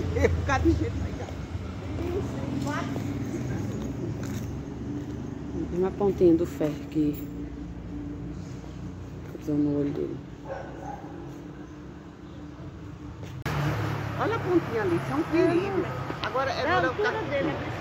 Ficar de jeito legal. Tem uma pontinha do ferro aqui. Fazer no olho dele. Olha a pontinha ali, isso é um perigo. É, agora, É a agora o carro... dele, é